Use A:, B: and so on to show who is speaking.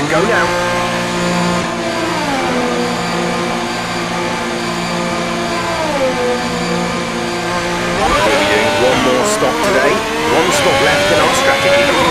A: to go now. One more stop today, one stop left in our strategy.